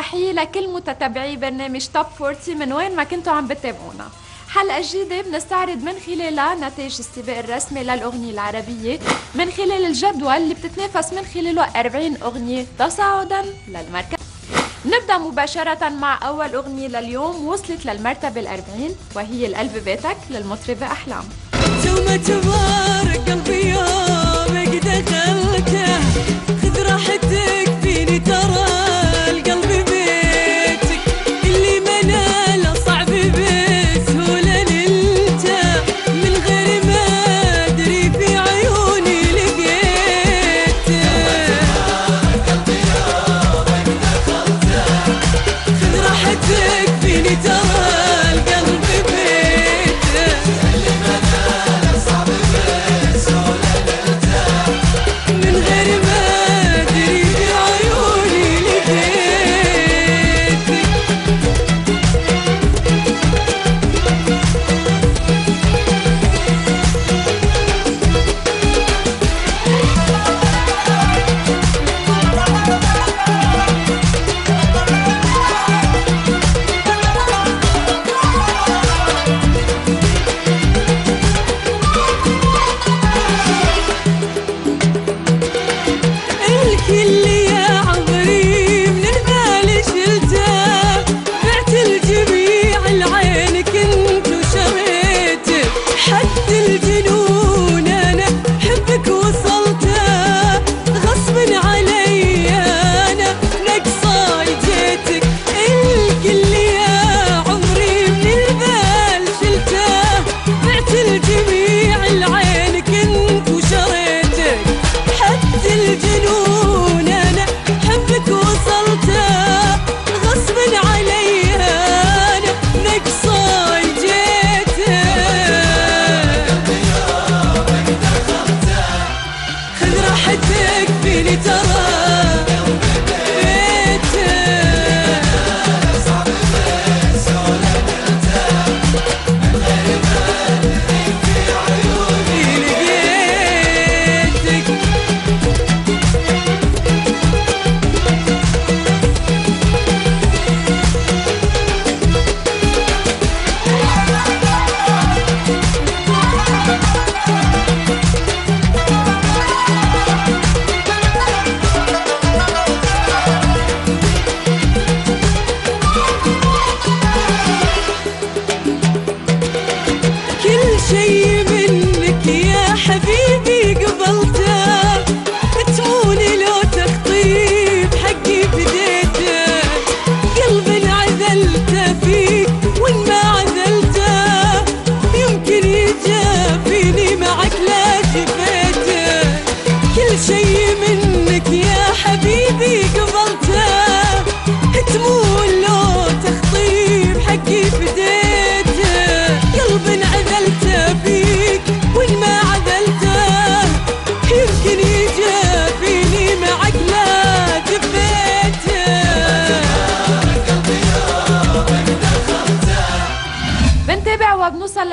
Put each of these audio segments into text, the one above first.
تحية لكل متتبعي برنامج توب 40 من وين ما كنتوا عم بتابعونا حلقة جديدة بنستعرض من خلالها نتائج السباق الرسمي للأغنية العربية من خلال الجدول اللي بتتنافس من خلاله 40 أغنية تصاعدا للمركز. نبدأ مباشرة مع أول أغنية لليوم وصلت للمرتبة الأربعين وهي القلب بيتك للمطربة أحلام. ثم تبارك قلبي يومك دخلته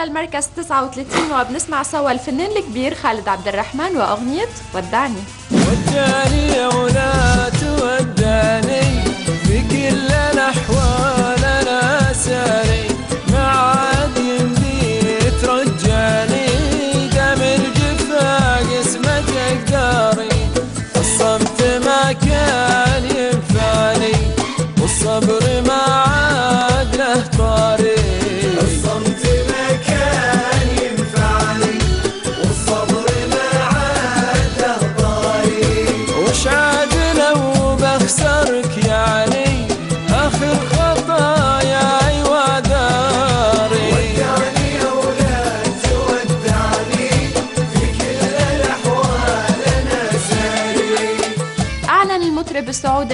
للمركز 39 وبنسمع سوا الفنان الكبير خالد عبد الرحمن وأغنية ودعني وداني ولا توداني في كل الأحوال أنا ساري.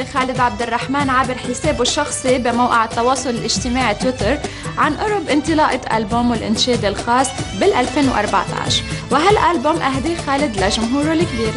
السعودي خالد عبد الرحمن عبر حسابه الشخصي بموقع التواصل الاجتماعي تويتر عن قرب انطلاقة ألبومه الإنشاد الخاص بال 2014 وهالألبوم أهديه خالد لجمهوره الكبير.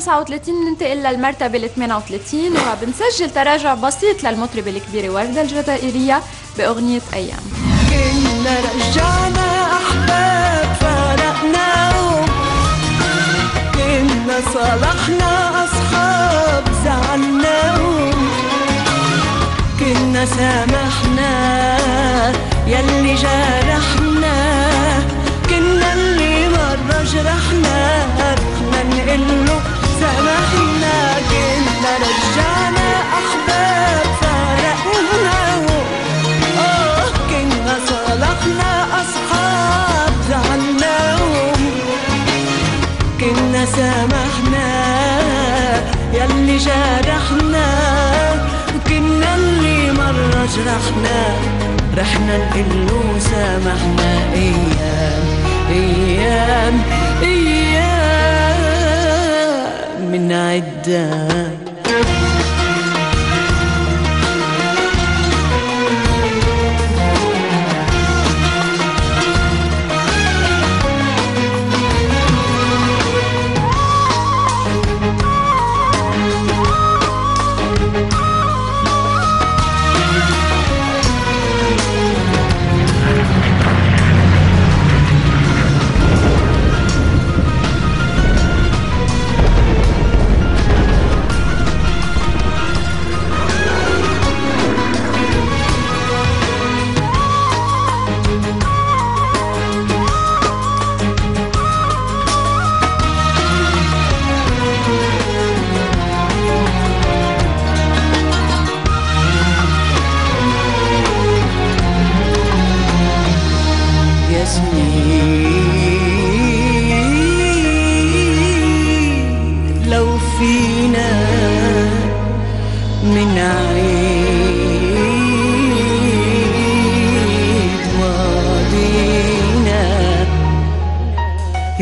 39 ننتقل للمرتبة ال 38 وبنسجل تراجع بسيط للمطربة الكبيرة وردة الجزائرية بأغنية أيام. كنا رجعنا أحباب فارقناهم كنا صالحنا أصحاب زعلناهم كنا سامحنا يلي جرحنا كنا اللي مرة جرحنا رحنا نقله رجعنا فارقناهم آه كنا صالحنا أصحاب زعلناهم كنا سامحنا جرحنا اللي مرة جرحنا. رحنا نقله سامحنا. أيام أيام أيام. من عدة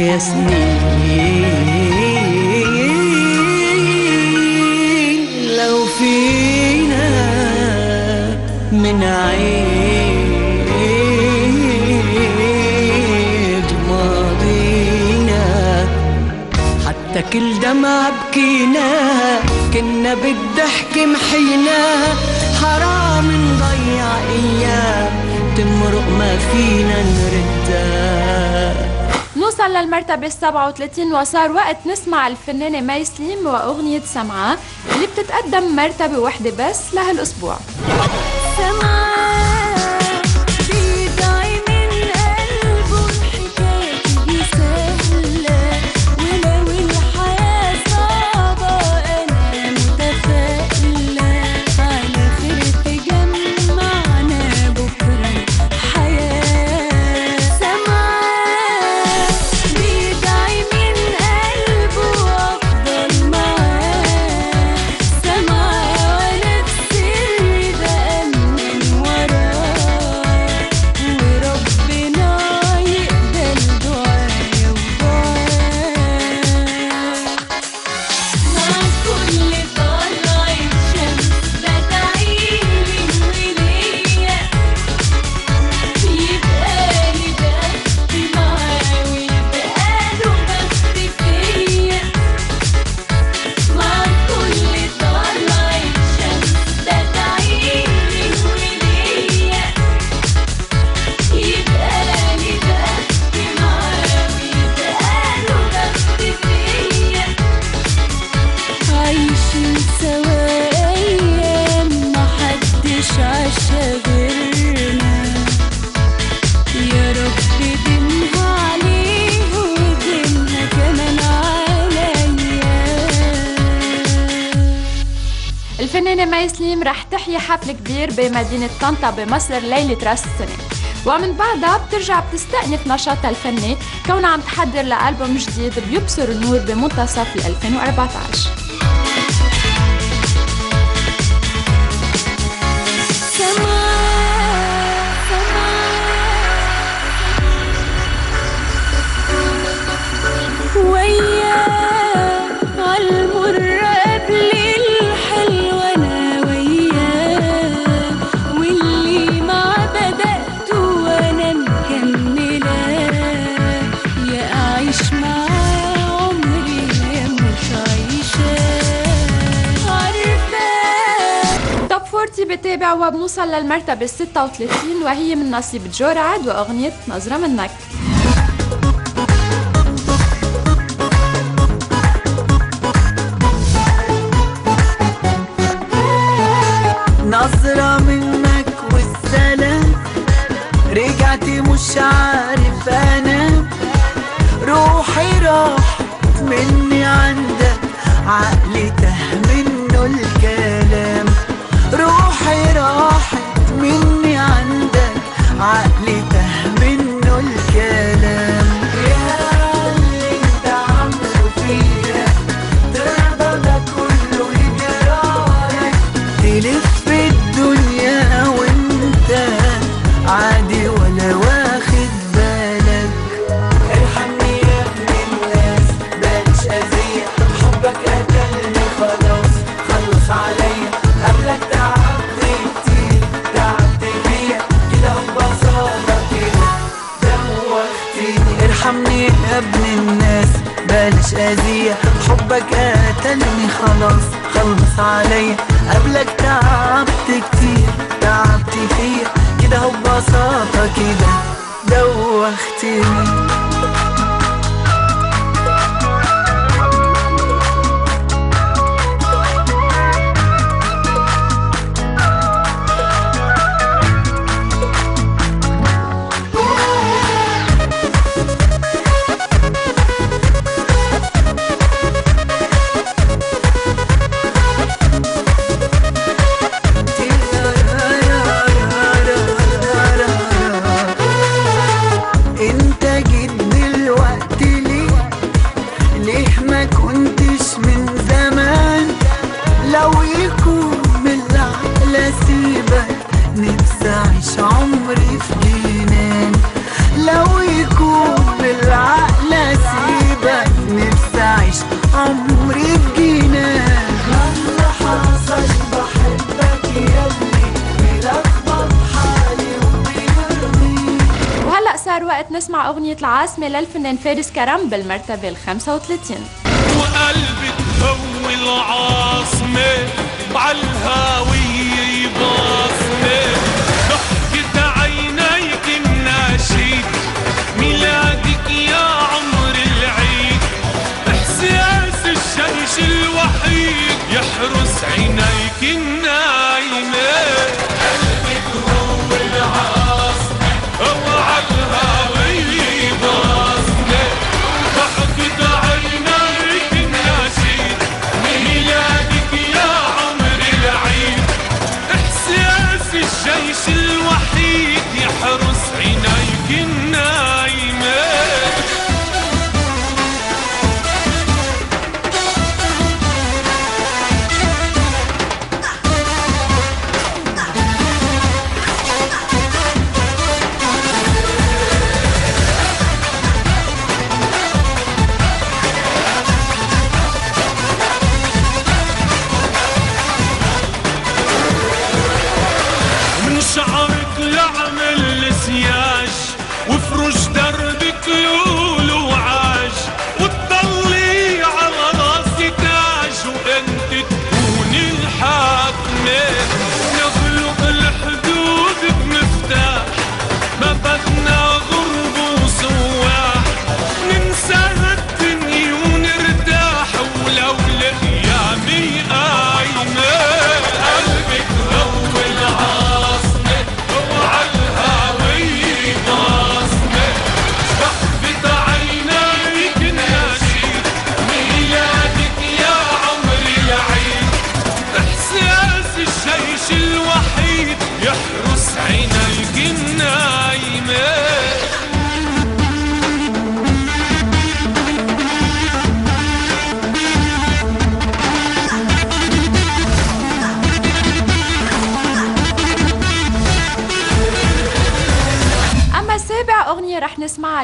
ياسمين لو فينا من عيد ماضينا. حتى كل دمعة بكينا كنا بالضحك محينا. حرام نضيع أيام تمرق ما فينا نردها نوصل للمرتبة ال 37 وصار وقت نسمع الفنانة مي سليم وأغنية سمعة اللي بتتقدم مرتبة واحدة بس لهالأسبوع. سمعة. بمدينة طنطا بمصر ليلة راس السنة. ومن بعدها بترجع بتستأنف نشاطها الفني كونها عم تحضر لألبوم جديد بيبصر النور بمنتصف 2014 ونرجع وبنوصل للمرتبة 36 وهي من نصيب جورعد وأغنية نظرة منك. بالمرتبة الخمسة 35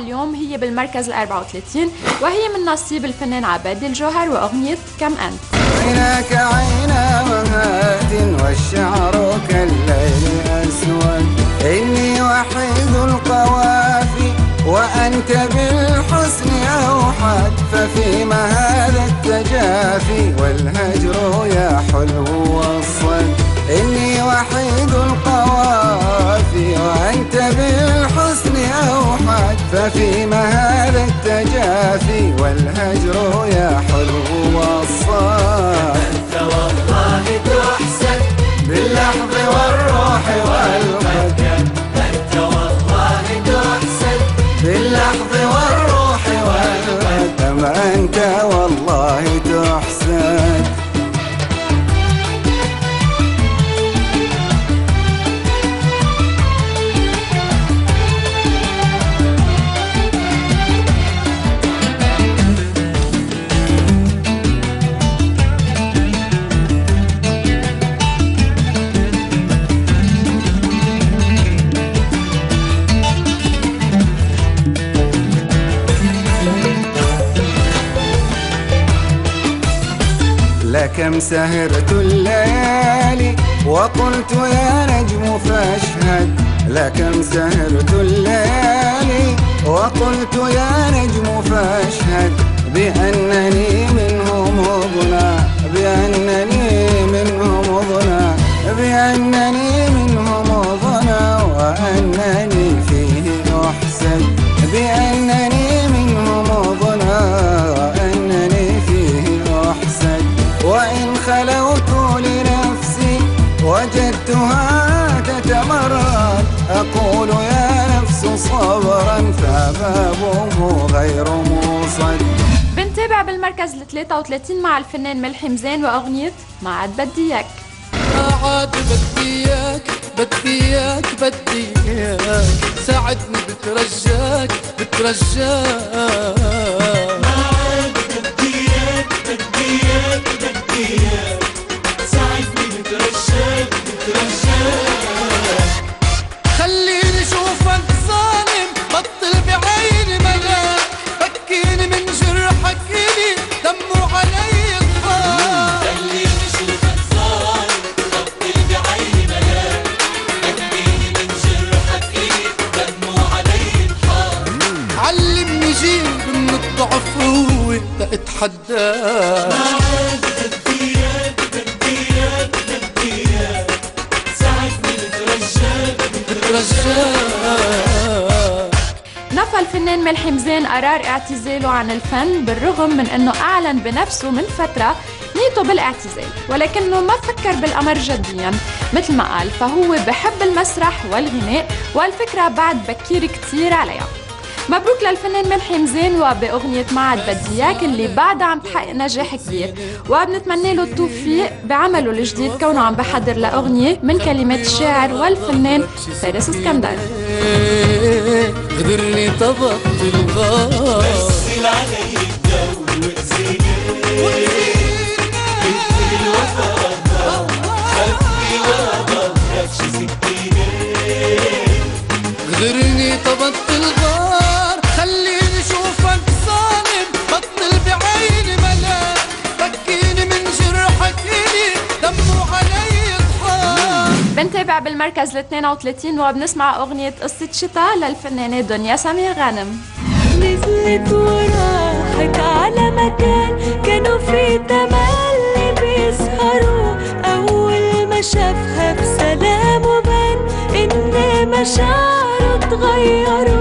اليوم هي بالمركز ال 34 وهي من نصيب الفنان عبادي الجوهر وأغنية كم أنت؟ عيناك عينا وهاد والشعر كالليل أسود إني وحيد القوافي وأنت بالحسن أوحد ففيما هذا التجافي والهجر يا حلو والصد. إني وحيد القوافي وأنت بالحسن أوحد. ففيما هذا التجافي والهجر يا حلو والصد أنت والله تحسن باللحظ والروح والقدر. أنت والله تحسن باللحظ والروح والقدم أنت والله لكم سهرت الليالي وقلت يا نجم فاشهد لكم سهرت الليالي وقلت يا نجم فاشهد بأنني منه مضنى بأنني منه مضنى بأنني منه مضنى وأنني غير موصد بنتابع بالمركز ال 33 مع الفنان ملحم زين وأغنية ما عاد بدي إياك. عاد بدي إياك بدي إياك بدي إياك. ساعدني بترجاك بترجاك. خليني بترجاك نفى الفنان ملحم زين قرار اعتزاله عن الفن بالرغم من إنه أعلن بنفسه من فترة نيته بالاعتزال ولكنه ما فكر بالأمر جديا. مثل ما قال فهو بحب المسرح والغناء والفكرة بعد بكير كتير عليها. مبروك للفنان ملحم زين وبأغنية ما عاد بدي إياك اللي بعدها عم تحقق نجاح كبير. وبنتمنى له التوفيق بعمله الجديد كونه عم بحضر لأغنية من كلمات الشاعر والفنان فارس اسكندر. غدرني طبقت الغار. غدرني بالمركز ال 32 وبنسمع أغنية قصة شتاء للفنانة دنيا سمير غانم. نزلت وراحت على مكان كانوا في تملي بيسهروا. أول ما شافها بسلام وبان إن مشاعره اتغيروا.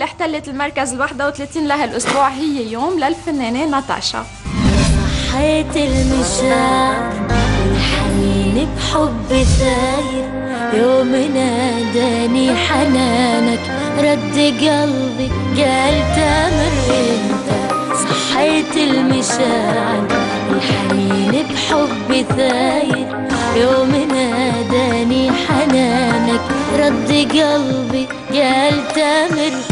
اللي احتلت المركز ال 31 لها الأسبوع هي يوم للفنانة ناتاشا. صحيت المشاعر والحنين بحب ثاير يوم ناداني حنانك رد قلبي قال تامر انت. صحيت المشاعر والحنين بحب ثاير يوم ناداني حنانك رد قلبي قال تامر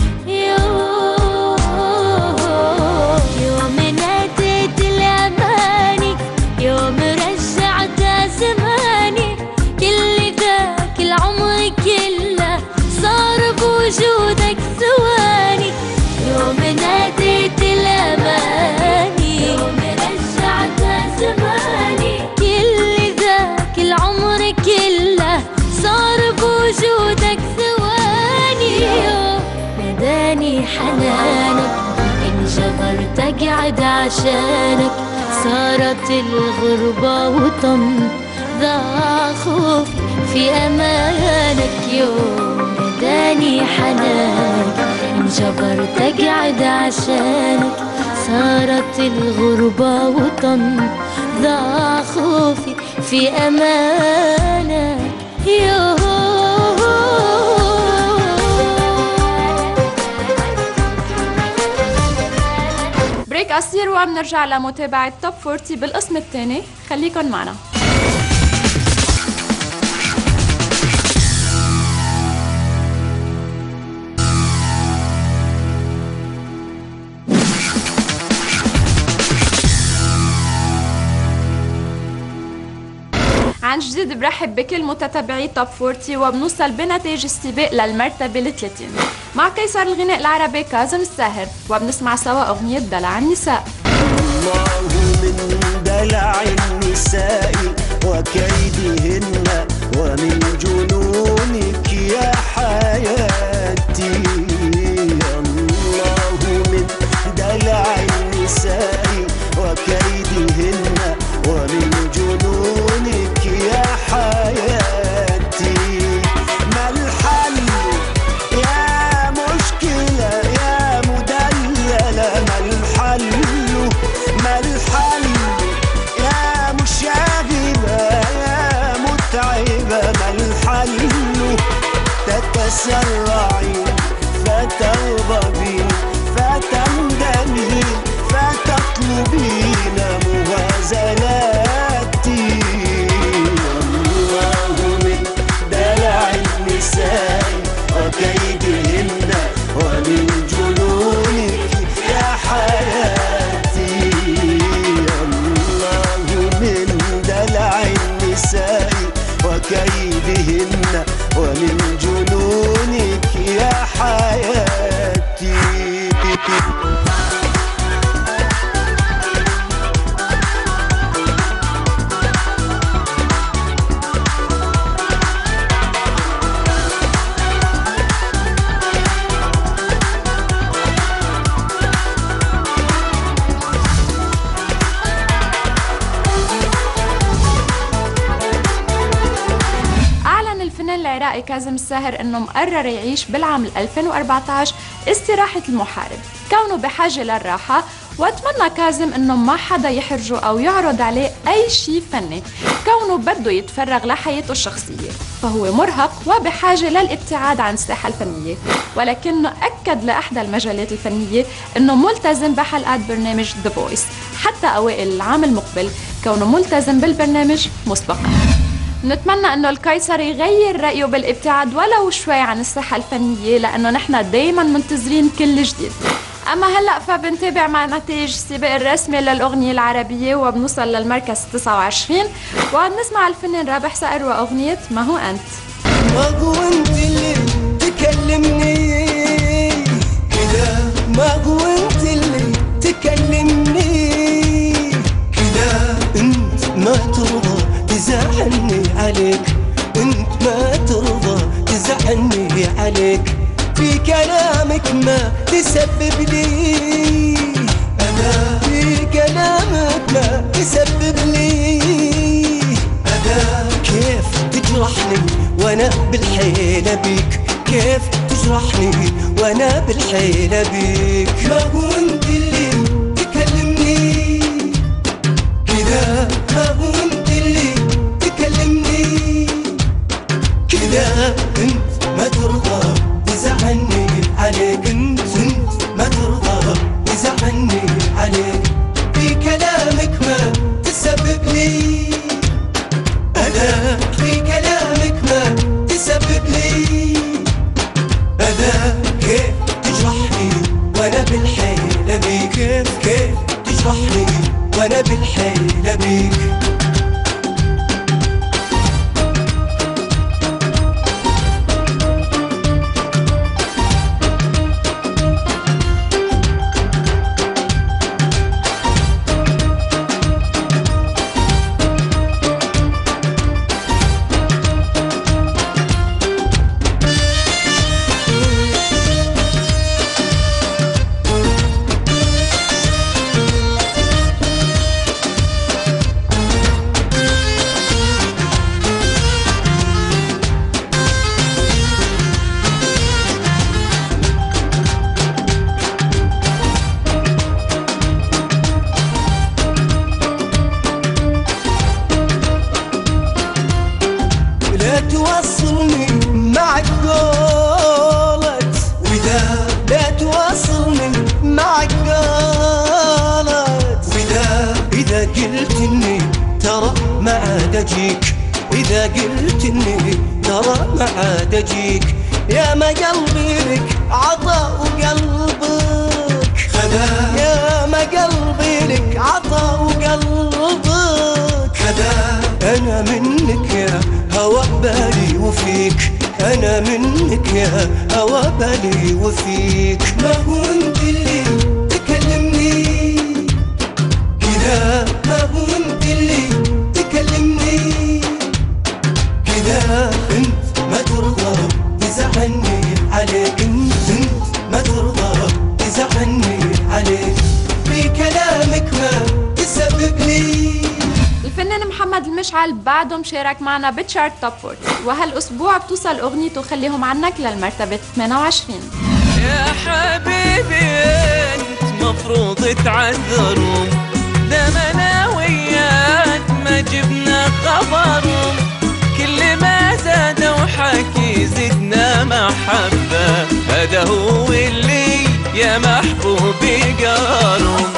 عشانك صارت الغربة وطن ضاع خوفي في أمانك يوم ناداني حنانك. انجبرت اقعد عشانك صارت الغربة وطن ضاع خوفي في أمانك يوم بريك قصير وبنرجع لمتابعة توب 40 بالقسم الثاني. خليكن معنا. عن جديد برحب بكل متتبعي توب 40 وبنوصل بنتائج السباق للمرتبة ال 30 مع قيصر الغناء العربي كاظم الساهر وبنسمع سوا أغنية دلع النساء. الله من دلع النساء وكيدهن ومن جنونك يا حياتي الساهر أنه مقرر يعيش بالعام 2014 استراحة المحارب. كونه بحاجة للراحة وأتمنى كاظم إنه ما حدا يحرجه أو يعرض عليه أي شيء فني. كونه بده يتفرغ لحياته الشخصية فهو مرهق وبحاجة للابتعاد عن الساحة الفنية. ولكنه أكد لأحدى المجالات الفنية أنه ملتزم بحلقات برنامج ذا فويس حتى أوائل العام المقبل. كونه ملتزم بالبرنامج مسبقاً. نتمنى أنه القيصر يغير رأيه بالابتعاد ولو شوي عن الساحه الفنية لأنه نحن دائما منتظرين كل جديد. أما هلأ فبنتابع مع نتائج السباق الرسمي للأغنية العربية وبنوصل للمركز 29 وبنسمع الفنان رابح صقر وأغنية ما هو أنت ما هو أنت اللي تكلمني؟ كده هو أنت اللي تكلمني؟ كده أنت ما ترضى تزعلني؟ عليك انت ما ترضى تزعلني عليك. في كلامك ما تسبب لي. أنا في كلامك ما تسبب لي. أنا كيف تجرحني وأنا بالحيلة بيك؟ كيف تجرحني وأنا بالحيلة بيك؟ ما أنت اللي تكلمني. كذا ما هو 的。تشارت توب 40 وهالأسبوع بتوصل أغنيته خليهم عنك للمرتبة 28 يا حبيبي أنت مفروض تعذرهم ده وياك ما جبنا خبرهم كل ما زادوا حكي زدنا محبة. هذا هو اللي يا محبوبي قارهم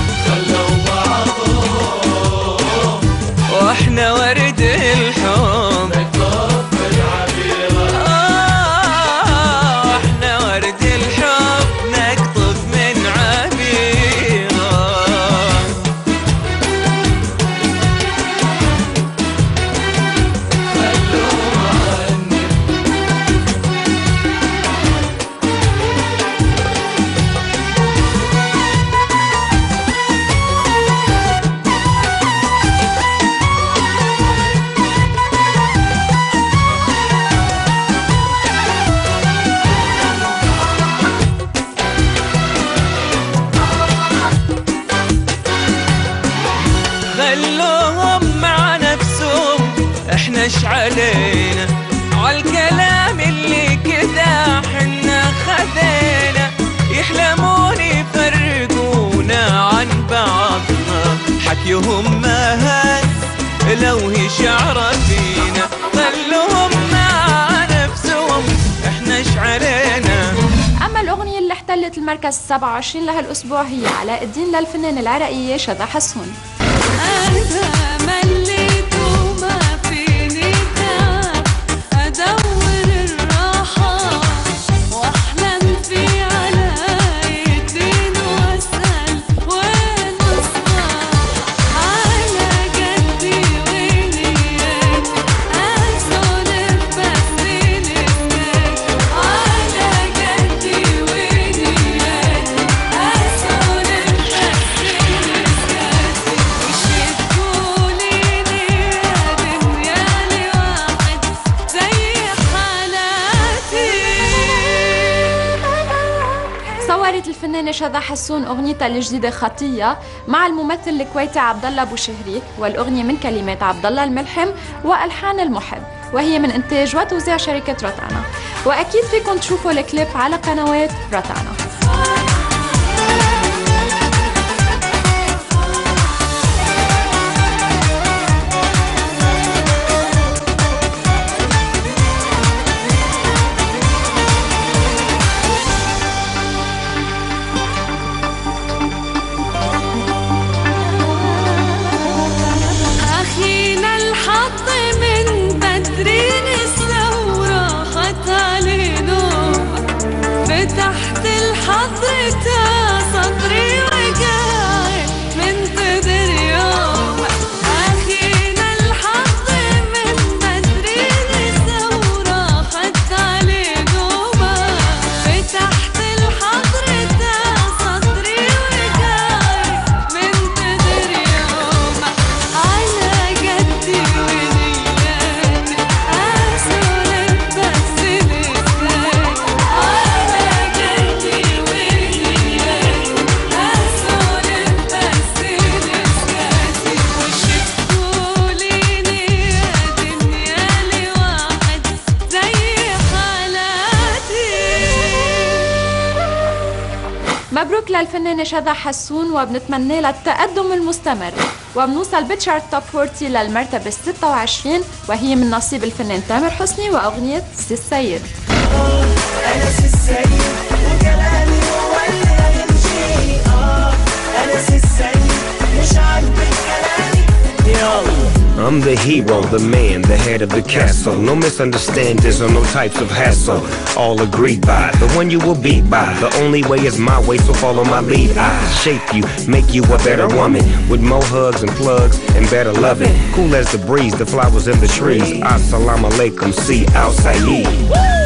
27 لهالاسبوع هي علاء الدين للفنان العراقيه شذا حسون. الفنانة شذى حسون أغنيتها الجديدة خطية مع الممثل الكويتي عبد الله أبو شهريك والأغنية من كلمات عبد الله الملحم وألحان المحب وهي من إنتاج وتوزيع شركة روتانا. وأكيد فيكم تشوفوا الكليب على قنوات روتانا. شذى حسون وبنتمنى لها التقدم المستمر. وبنوصل ب chart top 40 للمرتبة 26 وهي من نصيب الفنان تامر حسني وأغنية سي السيد. سي السيد مش عاجبك كلامي I'm the hero, the man, the head of the castle. No misunderstandings or no types of hassle. All agreed by the one you will be by. The only way is my way, so follow my lead. I shape you, make you a better woman. With more hugs and plugs and better loving. Cool as the breeze, the flowers in the trees. Assalamu alaikum, see outside.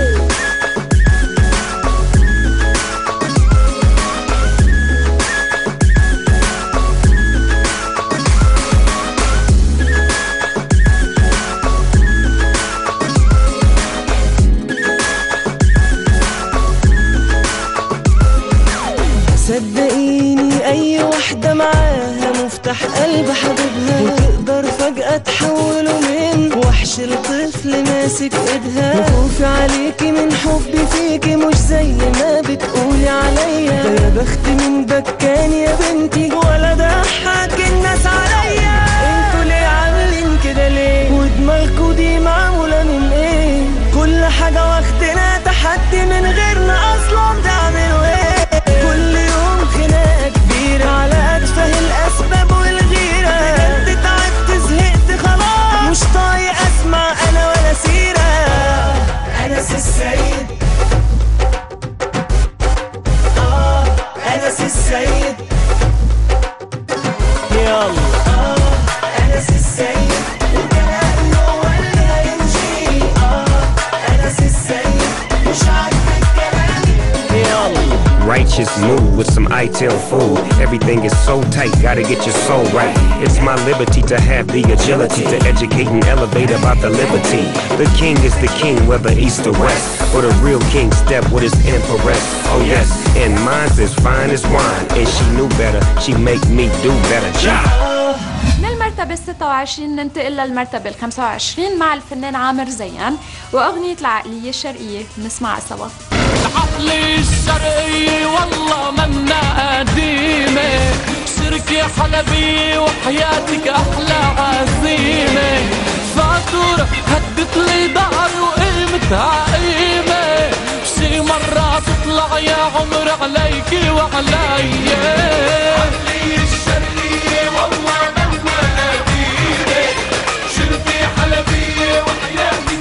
ماسك ايدها وخوفي عليكي من حبي فيكي مش زي ما بتقولي عليا. ده يا بخت من بكان يا بنتي ولا ضحك mood with some ITIL food. Everything is so tight, gotta get your soul right. It's my liberty to have the agility to educate and elevate about the liberty. The king is the king, whether east or west. Or the real king step with his empress. Oh yes, and mine's as fine as wine. And she knew better, she make me do better. Ja! من المرتبة ال 26 ننتقل للمرتبة ال 25 مع الفنان عامر زيان وأغنية العقلية الشرقية نسمعها سوا عقلي الشرقية والله منا قديمة شركة حلبية وحياتك أحلى عزيمة. فاتورة هدت لي ظهر وقيمتها قيمة شي مرة تطلع يا عمر عليكي وعلي. الشرقية والله منا قديمة شركة حلبية وحياتك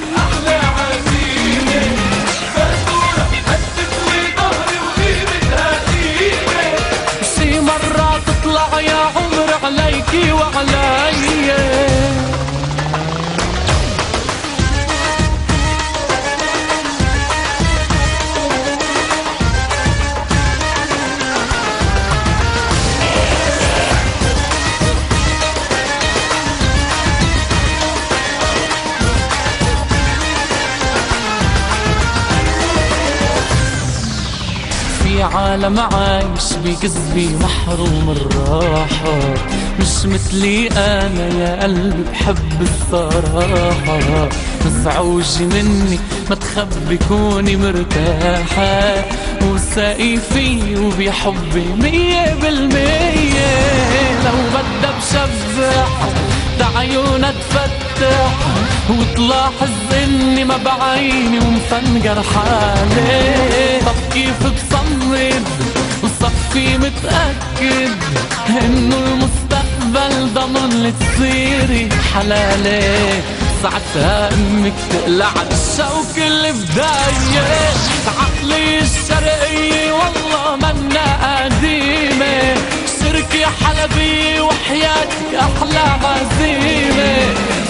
في عالم عايش بقلبي محروم الراحة. مش مثلي أنا يا قلبي بحب الصراحة مزعوج مني ما تخبي كوني مرتاحة. وساقي في وبحبي مية بالمية. لو بدها بشبح عيونها تفتح. وتلاحظ إني ما بعيني ومفنجر حالي. طب كيف بصمد وصفي متأكد إنه المستقبل ضمن لي تصيري حلالي؟ ساعتها أمك تقلع الشوك اللي بداية عقلي الشرقية والله منا قديمة. شركة حلبية وحياتي أحلى عزيمة.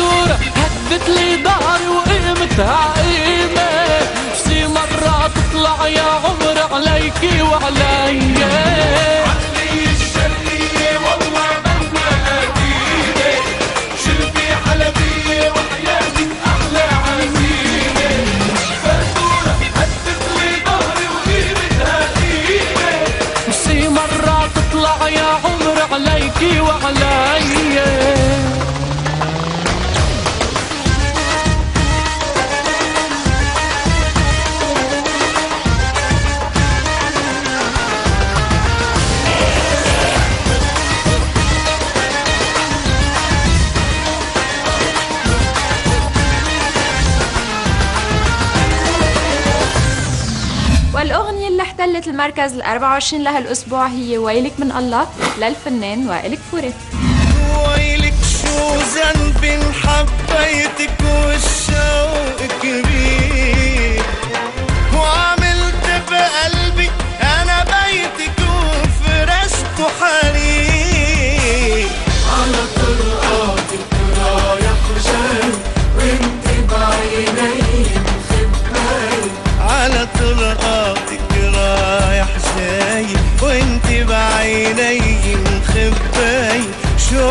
فاتورة هدت لي ظهري وقيمتها قيمة شي مرة تطلع يا عمر عليكي وعلي عقلي الشرقية والله منا قديمة شركة حلبية وحياتي أحلى عزيمة. فاتورة هدت لي ظهري وقيمتها قيمة شي مرة تطلع يا عمر عليكي وعلي اللي احتلت المركز ال 24 لهالأسبوع هي ويلك من الله للفنان وائل كفوري ويلك شو ذنبي حبيتك والشوق كبير. وعملت بقلبي بعيني مخباي شو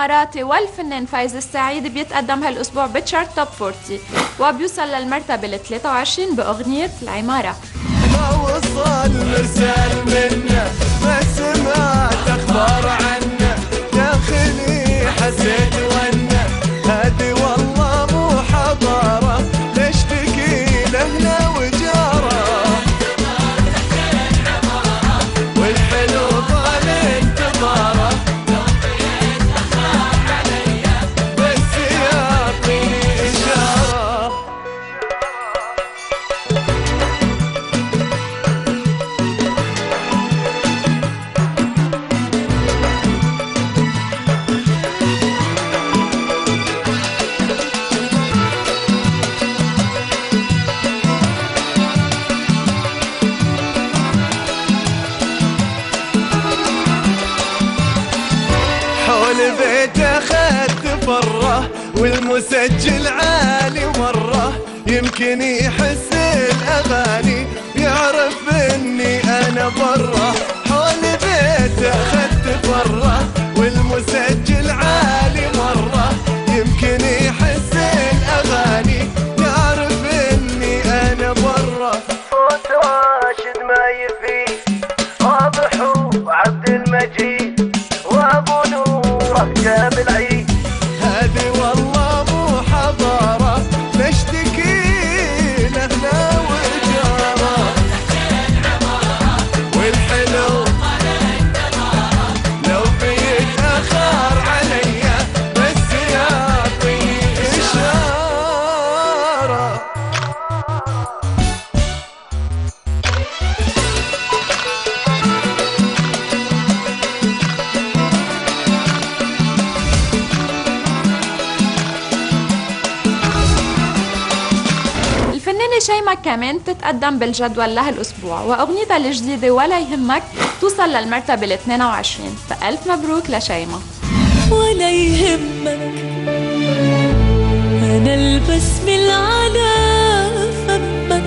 الإماراتي والفنان فايز السعيد بيتقدم هالأسبوع بتشارت توب 40 وبيوصل للمرتبة ال 23 بأغنية العمارة ما وصل مرسال منا ما سمعت أخبار عنه داخلي حسيت ونا هادي والله مو حضاره والمسجل عالي مرة يمكن يحس الأغاني يعرف إني أنا برا تتقدم بالجدول لهالأسبوع وأغنيتها الجديدة ولا يهمك توصل للمرتبة ال 22 فألف مبروك لشيماء. ولا يهمك أنا البسمة على فمك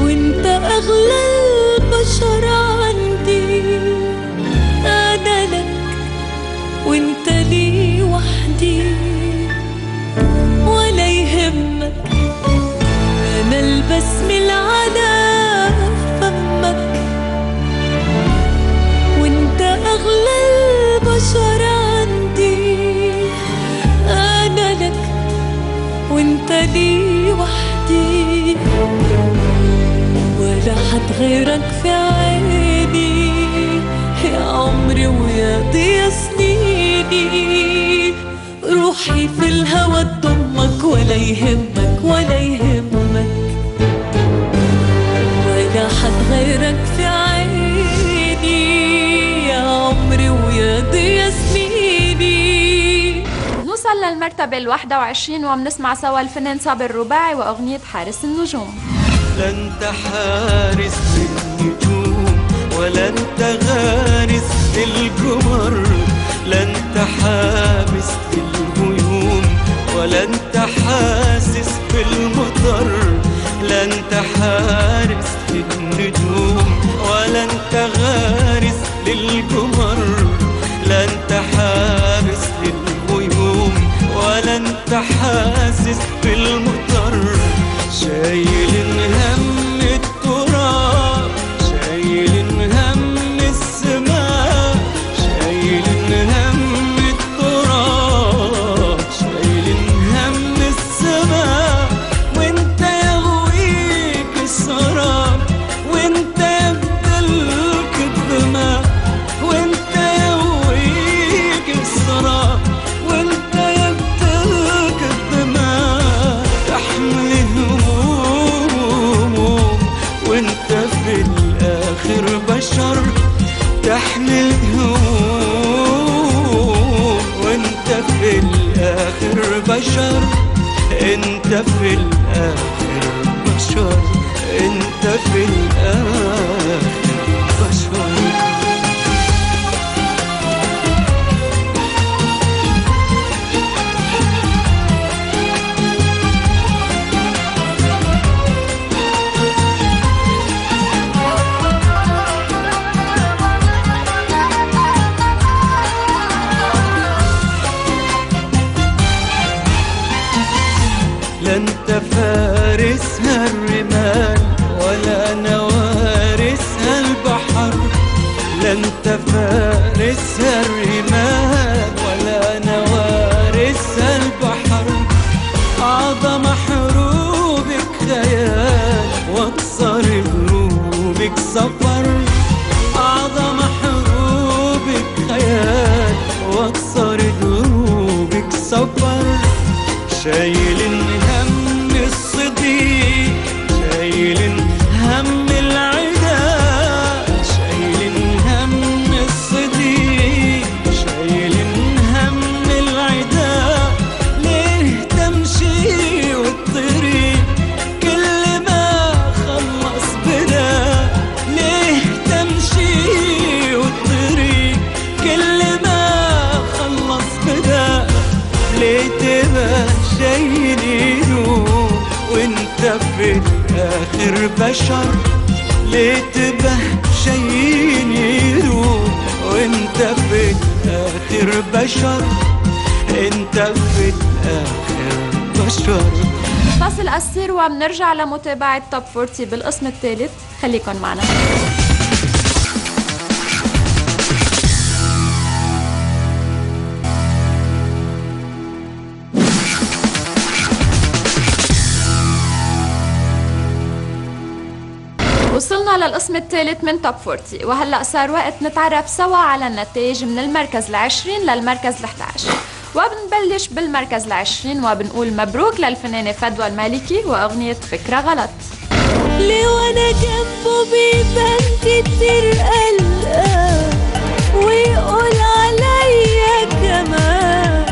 وإنت أغلى البشر عندي. أنا لك وإنت لي وحدي. البسمة على فمك. وانت أغلى البشر عندي. أنا لك وانت لي وحدي. ولا حد غيرك في عيني. يا عمري ويا ضيا سنيني. روحي في الهوى تضمك ولا يهمك ولا يهمك. للمرتبة ال 21 وبنسمع سوا الفنان صابر الرباعي وأغنية حارس النجوم. لا انت حارس للنجوم ولا انت غارس للقمر لا انت حابس للغيوم قصير وبنرجع لمتابعة توب 40 بالقسم الثالث. خليكن معنا. وصلنا للقسم الثالث من توب 40 وهلأ صار وقت نتعرف سوا على النتائج من المركز العشرين للمركز ال11 وبنبلش بالمركز العشرين وبنقول مبروك للفنانة فدوى المالكي وأغنية فكرة غلط. ليه وأنا جنبه بيبان كتير قلقان ويقول عليا كمان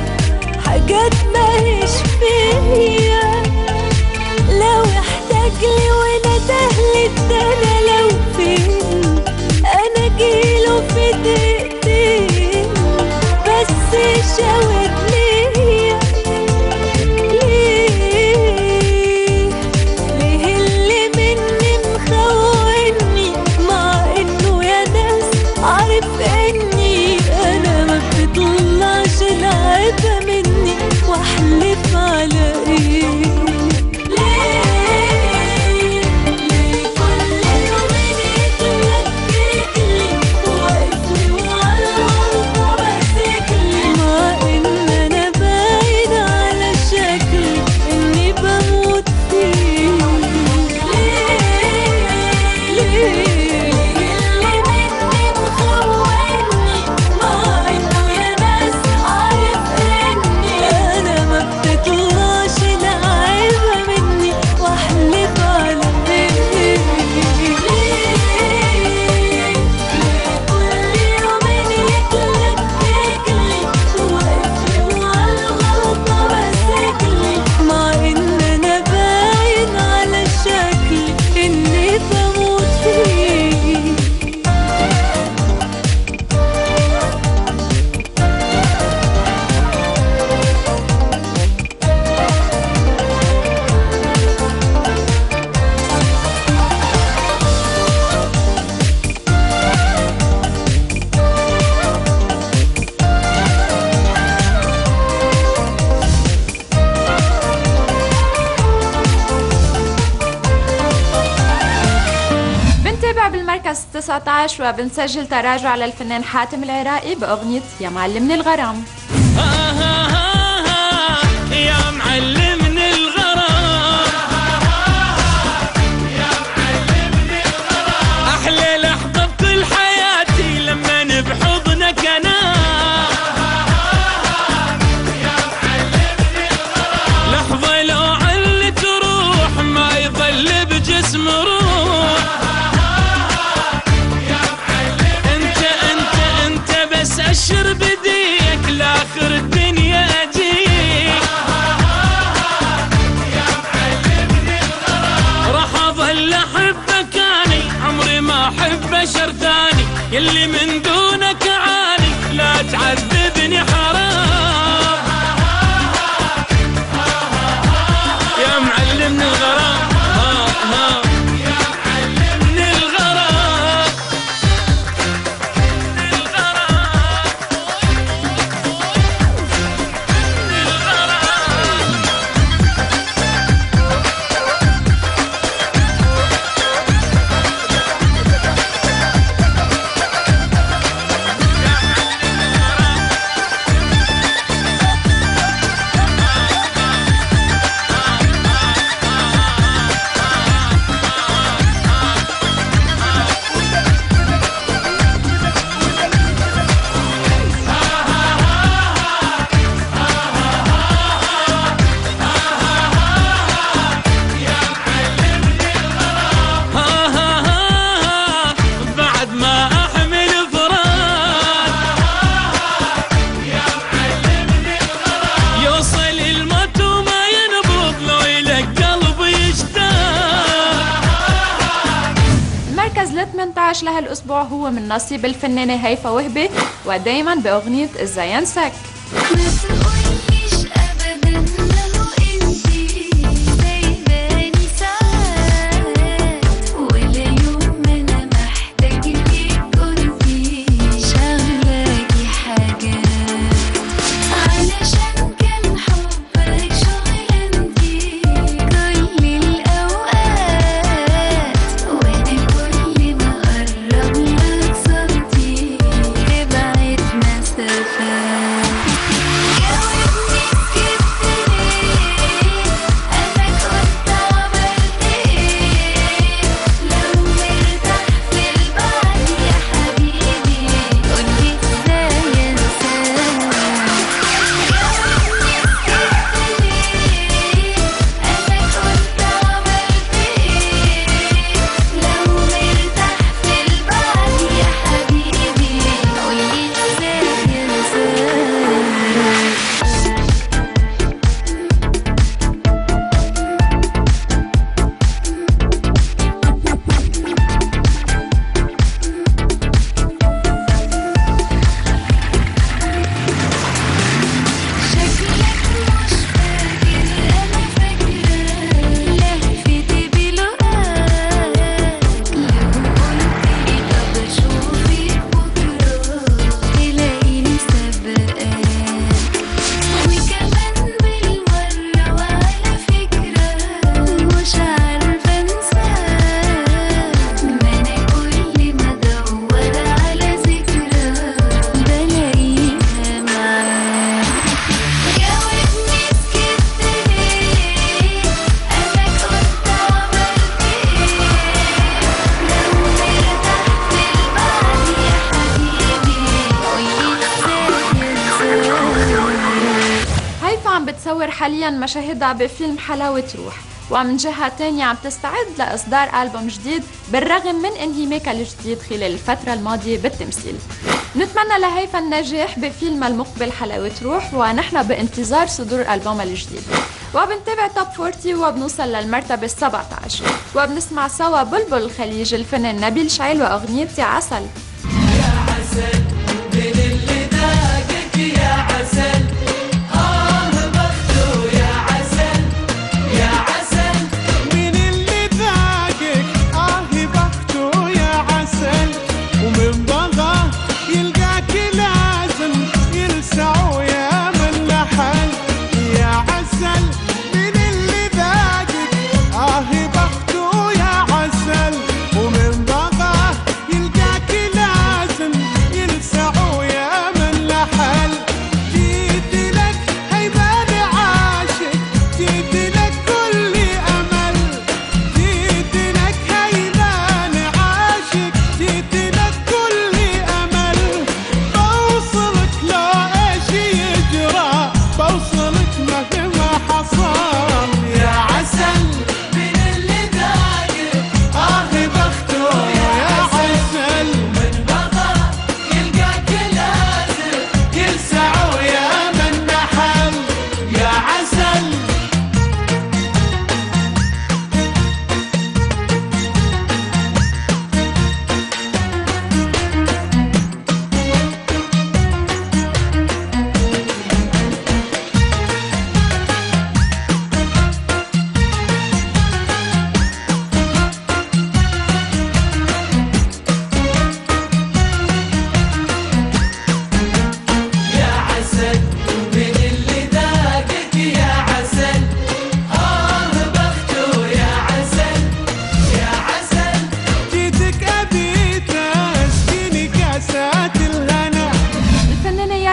حاجات ماهيش فيا. لو احتاجلي وندهلي ده أنا لو فين أنا جيله في دقيقتين بس شاور 2019 وبنسجل تراجع للفنان حاتم العراقي بأغنية يا معلمني الغرام. من نصيب الفنانة هيفا وهبي ودايما بأغنية إزاي ينسك مشاهدها بفيلم حلاوة روح. ومن جهة تانية عم تستعد لإصدار ألبوم جديد بالرغم من انهماكها الجديد خلال الفترة الماضية بالتمثيل. نتمنى لهيفا النجاح بفيلم المقبل حلاوة روح ونحن بانتظار صدور ألبوم الجديد. وبنتابع توب 40 وبنوصل للمرتبة 17 وبنسمع سوا بلبل الخليج الفنان نبيل شعيل وأغنيتي عسل. يا عسل.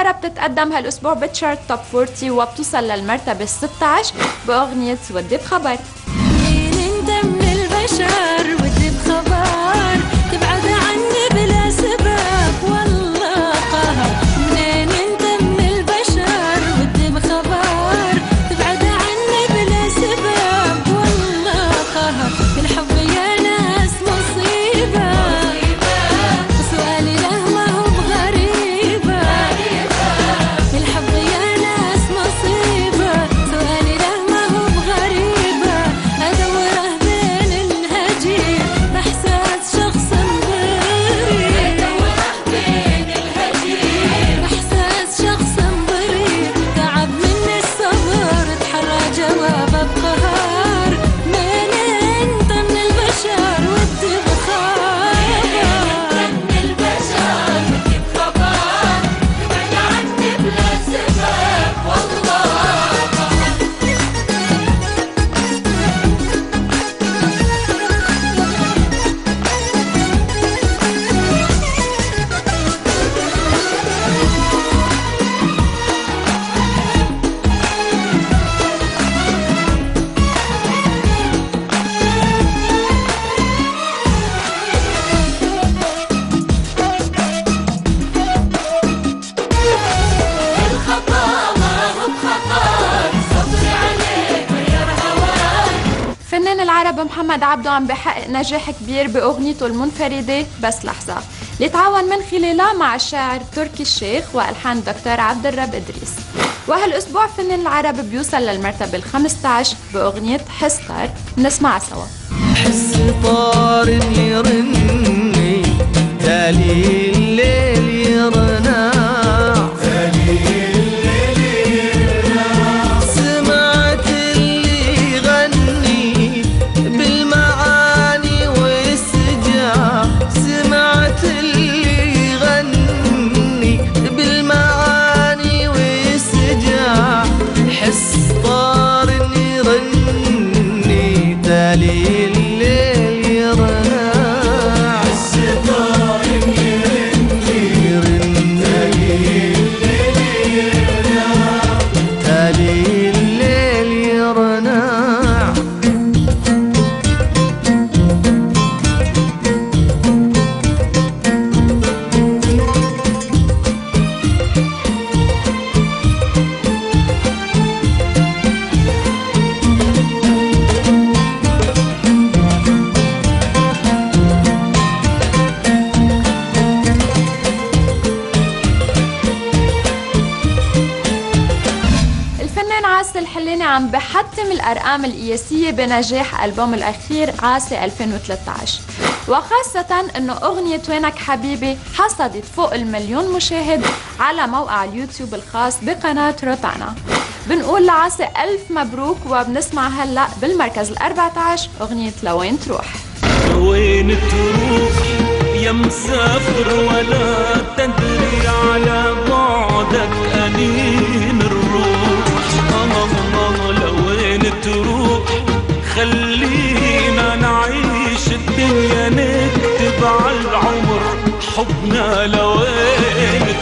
سارة بتتقدم هالأسبوع بتشارت توب 40 وبتوصل للمرتبة 16 بأغنية ودي بخبر مين انت من البشر؟ محمد عبده عم بحقق نجاح كبير بأغنيته المنفردة بس لحظة. اللي تعاون من خلالها مع الشاعر تركي الشيخ وألحان الدكتور عبد الرب إدريس. وهالأسبوع فن العرب بيوصل للمرتبة ال 15 بأغنية حسطر نسمعها سوا. حس طار يرني تالي الليل يرن عم بحتم الأرقام القياسية بنجاح ألبوم الأخير عاصي 2013 وخاصة أنه أغنية وينك حبيبي حصدت فوق المليون مشاهد على موقع اليوتيوب الخاص بقناة روتانا. بنقول لعاصي ألف مبروك وبنسمع هلأ بالمركز ال 14 أغنية لوين تروح. وين تروح يا مسافر ولا تدري على بعدك أنين خلينا نعيش الدنيا نكتب على العمر حبنا لوين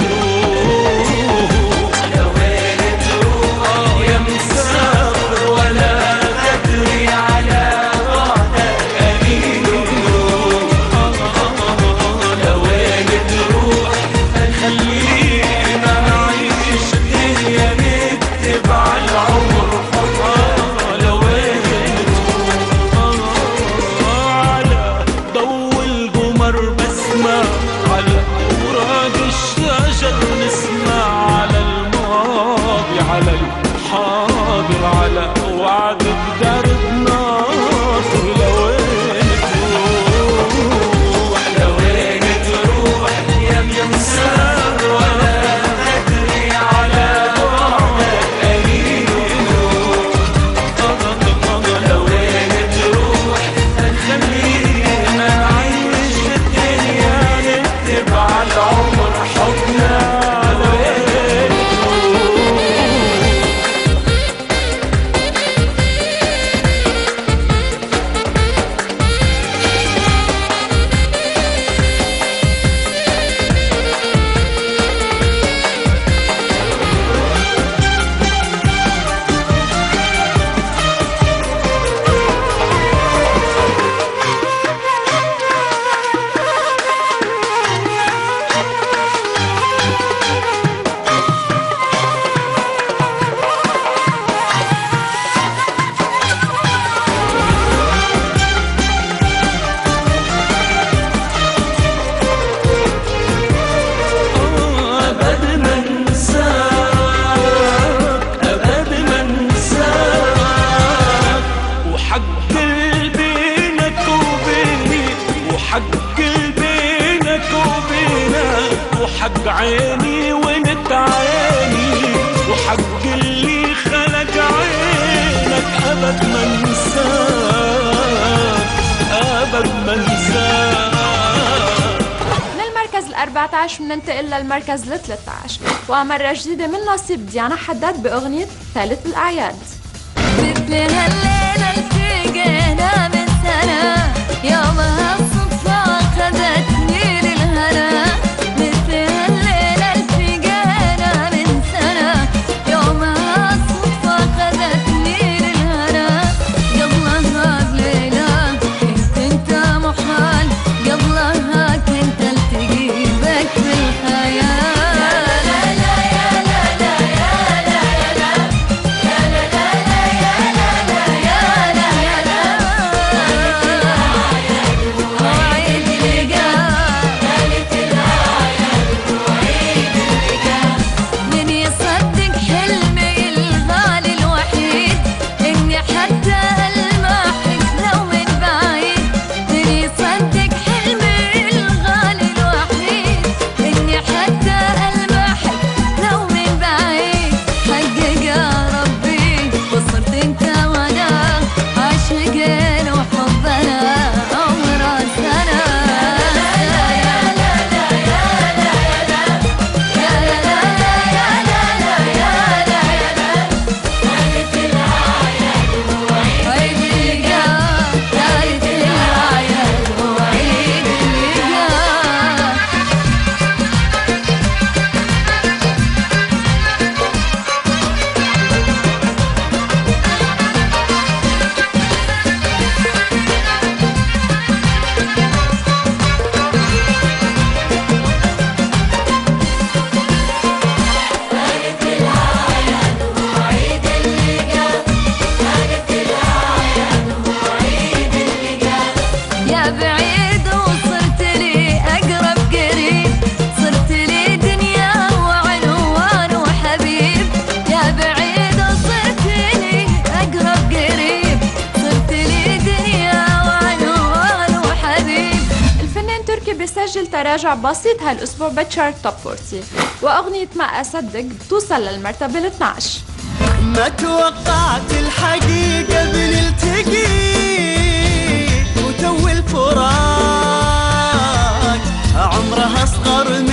اللي خلق عينك أبد ما انساك أبد ما انساك من المركز ال 14 بننتقل للمركز ال 13 ومرة جديدة من نصيب ديانا حداد بأغنية ثالث الأعياد. مثل هالليلة التقينا من سنة يومها رجع بسيط هالأسبوع بتشارت توب 40 وأغنية ما أصدق بتوصل للمرتبة ال 12 ما توقعت الحقيقة بنلتقي وتو الفراق. عمرها أصغر من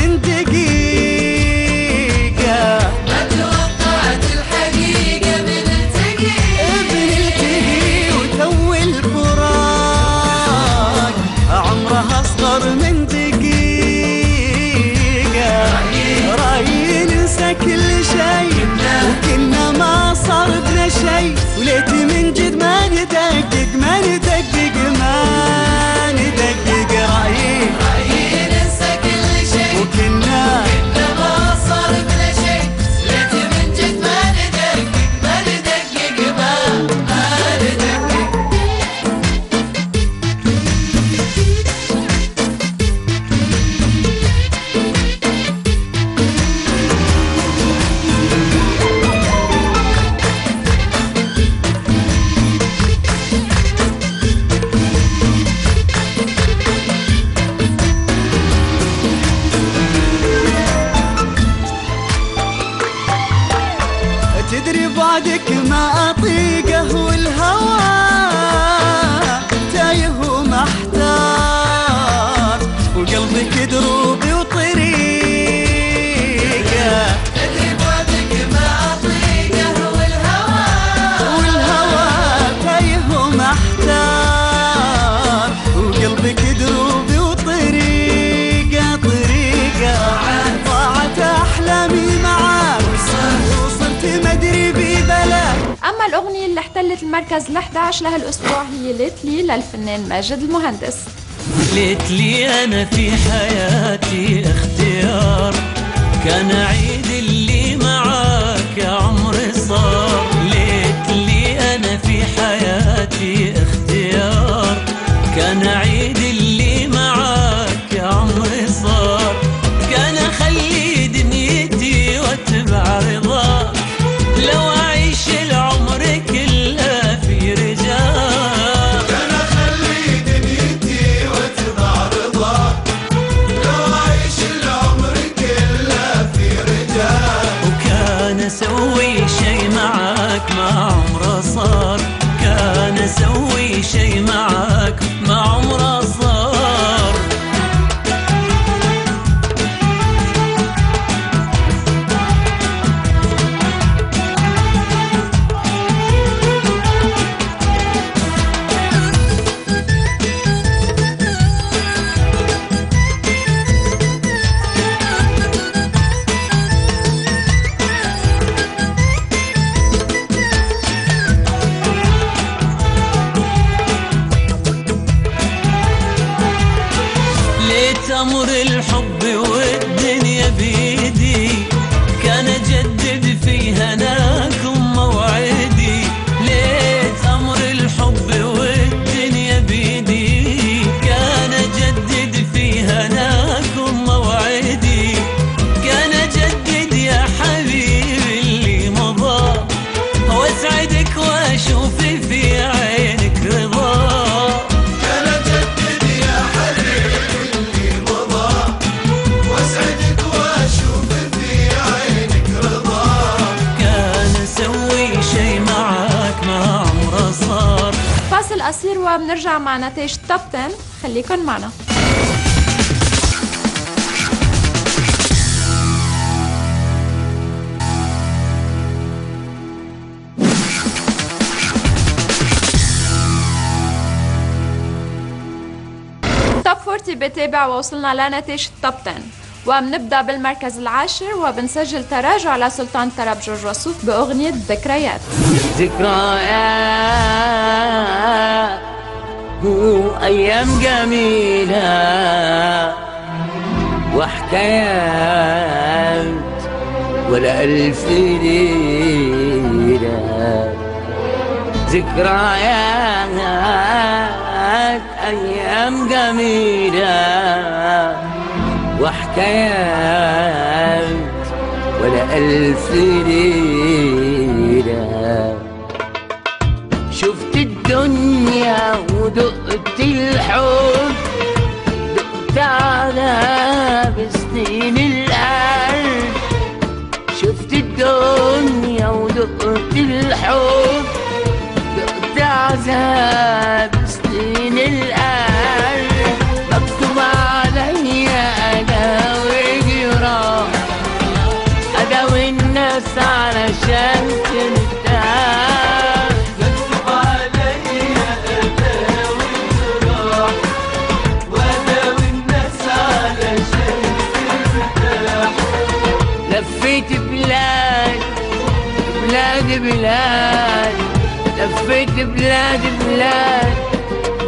ماجد المهندس. قلت لي أنا في نتائج توب 10 خليكن معنا. توب 40 بتابع ووصلنا لنتائج التوب 10 وبنبدا بالمركز العاشر وبنسجل تراجع لسلطان طرب جورج وسوف بأغنية ذكريات. ذكريات. وأيام جميلة وحكايات ولا ألف ليلة. ذكريات أيام جميلة وحكايات ولا ألف ليلة. ودقت الحب دقت على بسنين القلب. شفت الدنيا ودقت الحب دقت عذاب سنين القلب. بلاد لفيت بلاد بلاد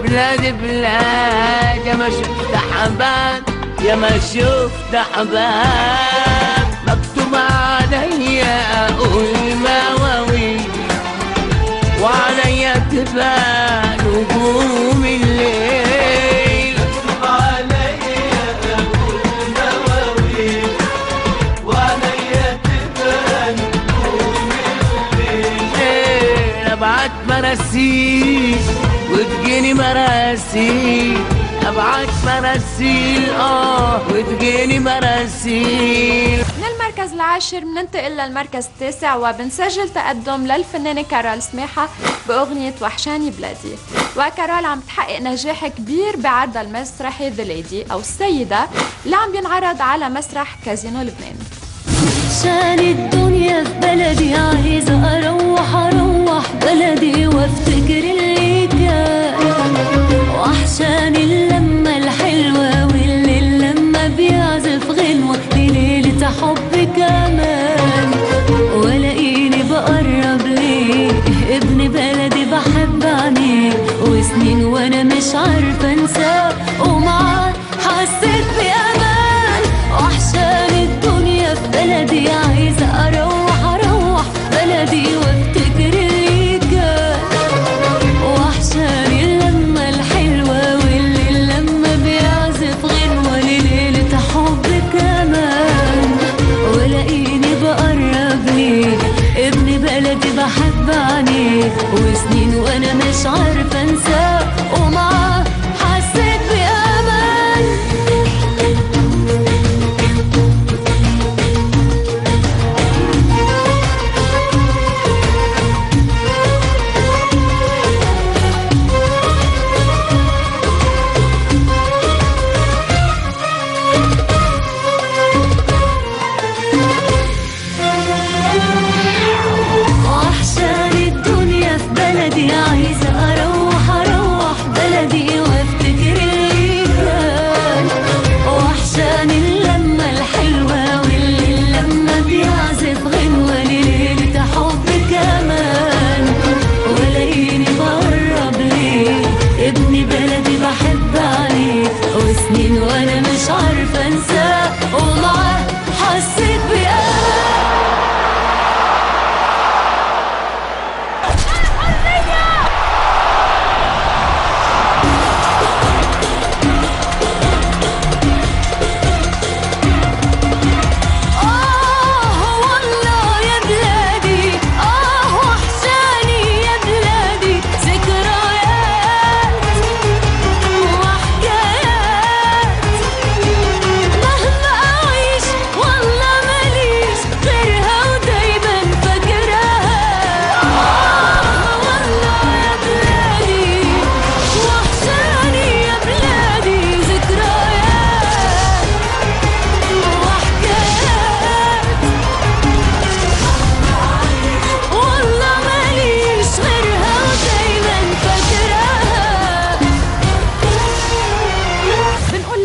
بلاد بلاد يا ما شفت حباب يا ما شفت حباب مكتوب عليا أقول مواويل وعليا تبقى نجوم مراسيل وتجيني مراسيل ابعت مراسيل آه وتجيني مراسيل من المركز العاشر بننتقل للمركز التاسع وبنسجل تقدم للفنانة كارول سماحة بأغنية وحشاني بلادي. وكارول عم تحقق نجاح كبير بعرضها المسرحي ذا ليدي أو السيدة اللي عم بينعرض على مسرح كازينو لبنان. عشان الدنيا في بلدي عايزة أروح أروح بلدي وافتكر اللي كان وعشان اللمة الحلوة واللي اللمة بيعزف غنوة. لليلة حب كمان. ولاقيني بقرب ليه ابن بلدي بحب عينيه وسنين وأنا مش عارفة أنساه. ومعاه حسيت بأمان. وعشان مش عارفة انساه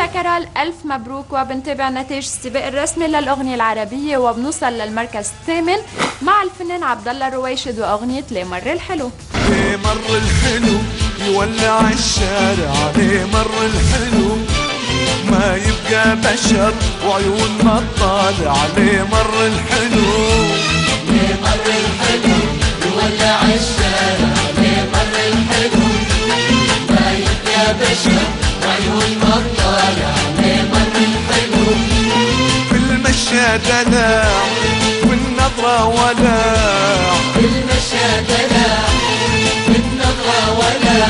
لكارول ألف مبروك وبنتابع نتائج السباق الرسمي للأغنية العربية وبنوصل للمركز الثامن مع الفنان عبد الله الرويشد وأغنية ليه مر الحلو. ليه مر الحلو يولع الشارع ليه مر الحلو ما يبقى بشر وعيون ما تطالع ليه مر الحلو. ليه مر الحلو يولع الشارع ليه مر الحلو ما يبقى بشر وعيون المشى دلع والنظرة ولع المشى دلع بالنظرة ولا.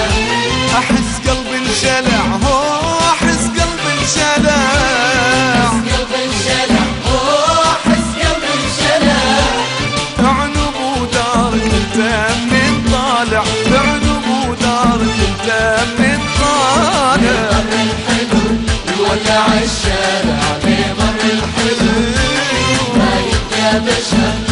أحس قلبي انشلع هو أحس قلبي انشلع. deixar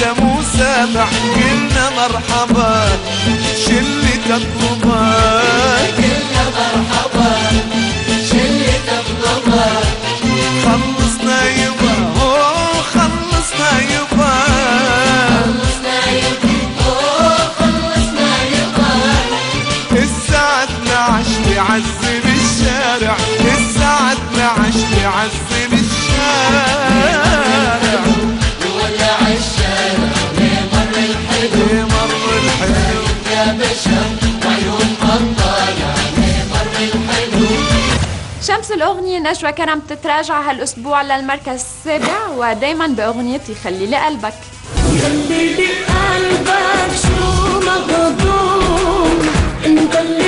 انت مسامح قلنا مرحبا شلة اطلبك قلنا مرحبا. نفس الأغنية نجوى كرم تتراجع هالأسبوع للمركز السابع ودايما بأغنية يخلي لي قلبك. يخلي لي قلبك شو مغضوب انت اللي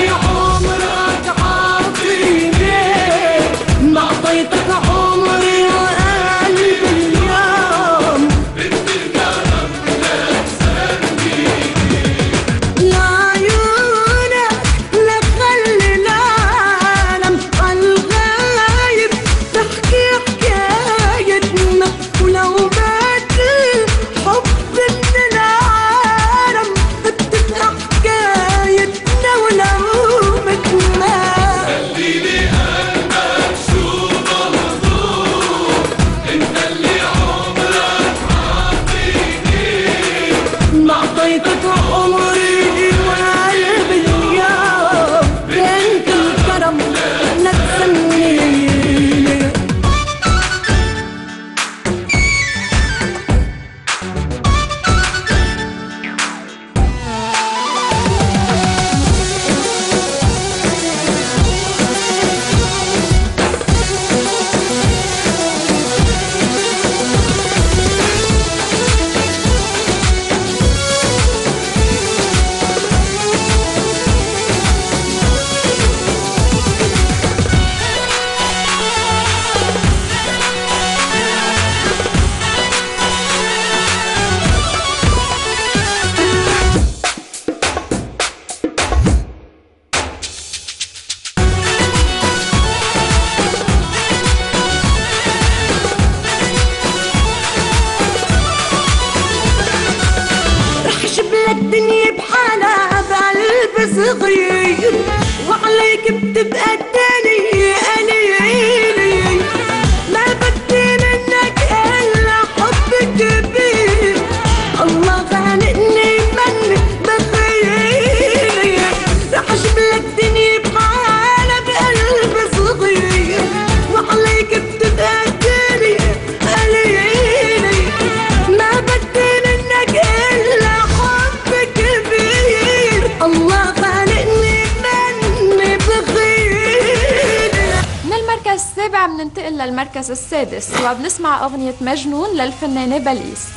belíssimo.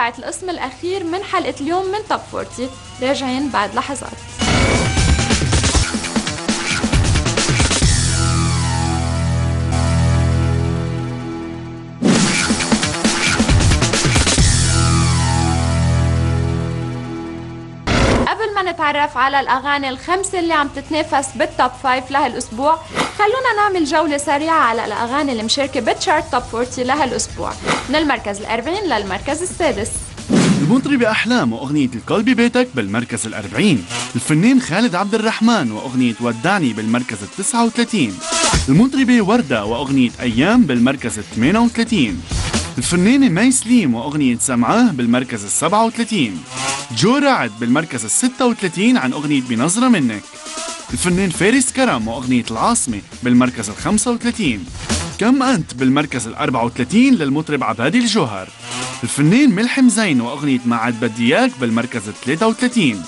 لمتابعة القسم الأخير من حلقة اليوم من توب 40 راجعين بعد لحظات. قبل ما نتعرف على الأغاني الخمسة اللي عم تتنافس بالتوب 5 لهالأسبوع خلونا نعمل جولة سريعة على الأغاني اللي مشاركة بالتشارت توب 40 لهالأسبوع. من المركز الأربعين للمركز السادس. المطربة أحلام وأغنية القلب بيتك بالمركز الأربعين. الفنان خالد عبد الرحمن وأغنية ودعني بالمركز التسعة وثلاثين. المطربة وردة وأغنية أيام بالمركز الثمانية وثلاثين. الفنانة مي سليم وأغنية سمعاه بالمركز السبعة وثلاثين. جو رعد بالمركز الستة وثلاثين عن أغنية بنظرة منك. الفنان فارس كرم وأغنية العاصمة بالمركز الخمسة وثلاثين. كم أنت بالمركز الأربعة وثلاثين للمطرب عبادي الجوهر. الفنان ملحم زين وأغنية ما عاد بدي إياك بالمركز ال 33